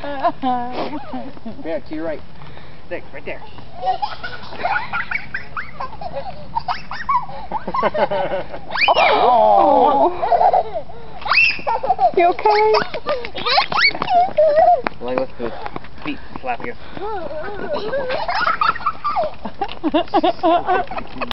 Yeah, to your right. Six, right there. Oh. You okay? like, let's go. Feet slapping us.